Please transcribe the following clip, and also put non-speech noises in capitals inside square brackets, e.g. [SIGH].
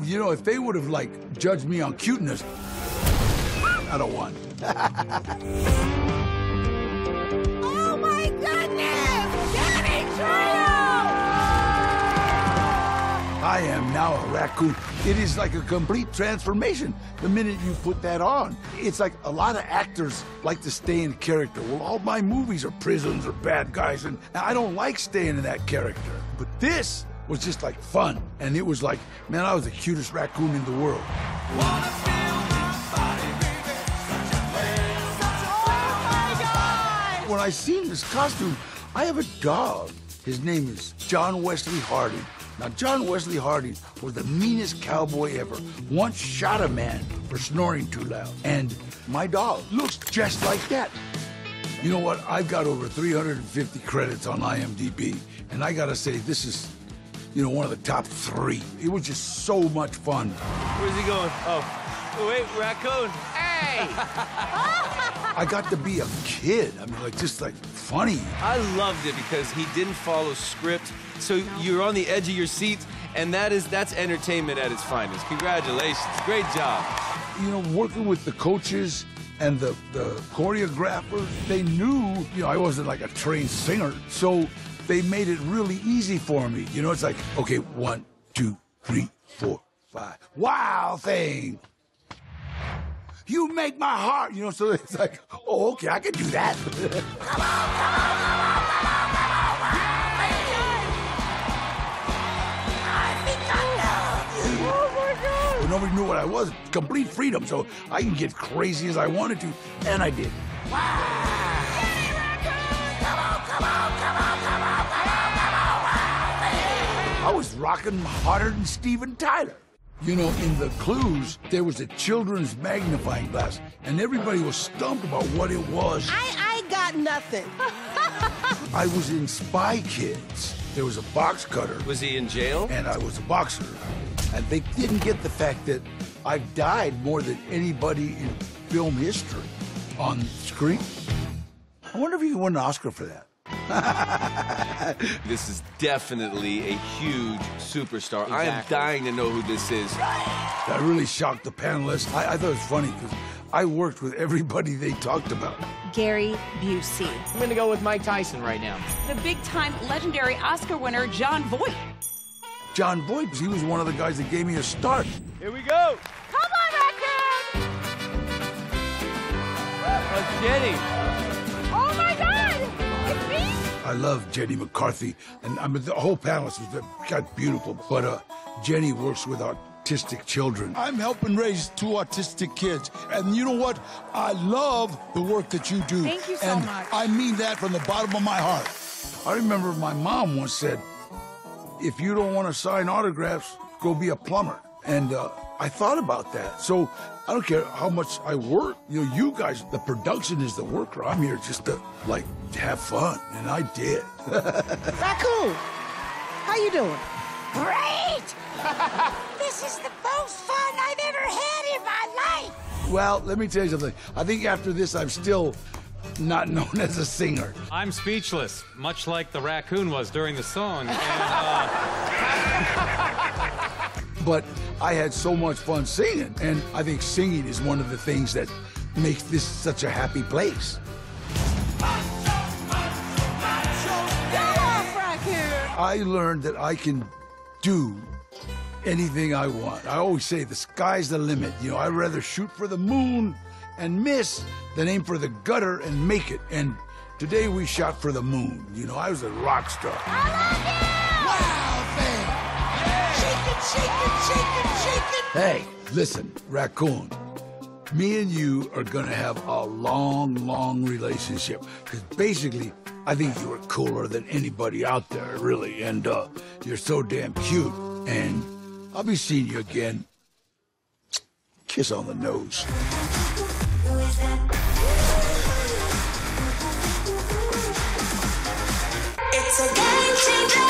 You know, if they would have, like, judged me on cuteness, I'd have won. Oh my goodness! Danny Trejo! I am now a raccoon. It is like a complete transformation the minute you put that on. It's like a lot of actors like to stay in character. Well, all my movies are prisons or bad guys, and I don't like staying in that character. But this was just like fun. And it was like, man, I was the cutest raccoon in the world. When I seen this costume, I have a dog. His name is John Wesley Harding. Now, John Wesley Harding was the meanest cowboy ever. Once shot a man for snoring too loud. And my dog looks just like that. You know what? I've got over 350 credits on IMDb, and I gotta say, this is, you know, one of the top three. It was just so much fun. Where's he going? Oh, oh wait, raccoon. Hey! [LAUGHS] I got to be a kid. I mean, like, just like funny. I loved it because he didn't follow script, so you're on the edge of your seat, and that is that's entertainment at its finest. Congratulations, great job. you know, working with the coaches and the, the choreographer, they knew, you know, I wasn't like a trained singer. So they made it really easy for me. You know, it's like, okay, one, two, three, four, five. Wow, thing. You make my heart, you know, so it's like, oh, okay, I can do that. [LAUGHS] But nobody knew what I was. Complete freedom, so I can get crazy as I wanted to, and I did. I was rocking harder than Steven Tyler. You know, in the clues, there was a children's magnifying glass, and everybody was stumped about what it was. I, I got nothing. [LAUGHS] I was in Spy Kids. There was a box cutter, Was he in jail? and I was a boxer. And they didn't get the fact that I've died more than anybody in film history on screen. I wonder if you can win an Oscar for that. [LAUGHS] [LAUGHS] This is definitely a huge superstar. I am dying to know who this is. That really shocked the panelists. I, I thought it was funny because I worked with everybody they talked about. Gary Busey. I'm gonna go with Mike Tyson right now. The big time legendary Oscar winner, Jon Voight. Jon Voight, he was one of the guys that gave me a start. Here we go. Come on, Raccoon! Oh, Jenny. Oh I love Jenny McCarthy, and I mean the whole panelist was got beautiful. But uh, Jenny works with autistic children. I'm helping raise two autistic kids, and you know what? I love the work that you do. Thank you so and much. I mean that from the bottom of my heart. I remember my mom once said, "If you don't want to sign autographs, go be a plumber." And uh, I thought about that. So I don't care how much I work. You know, you guys, the production is the worker. I'm here just to like have fun, and I did. [LAUGHS] Raccoon! How you doing? Great! [LAUGHS] this is the most fun I've ever had in my life! Well, let me tell you something. I think after this, I'm still not [LAUGHS] known as a singer. I'm speechless, much like the raccoon was during the song. And, uh, But I had so much fun singing, and I think singing is one of the things that makes this such a happy place. Go off, Raccoon! I learned that I can do anything I want. I always say the sky's the limit. You know, I'd rather shoot for the moon and miss than aim for the gutter and make it. And today we shot for the moon. You know, I was a rock star. Shake it, shake it, shake it! Hey, listen, raccoon. Me and you are gonna have a long, long relationship. Because basically, I think you are cooler than anybody out there, really. And uh, you're so damn cute. And I'll be seeing you again. Kiss on the nose. It's a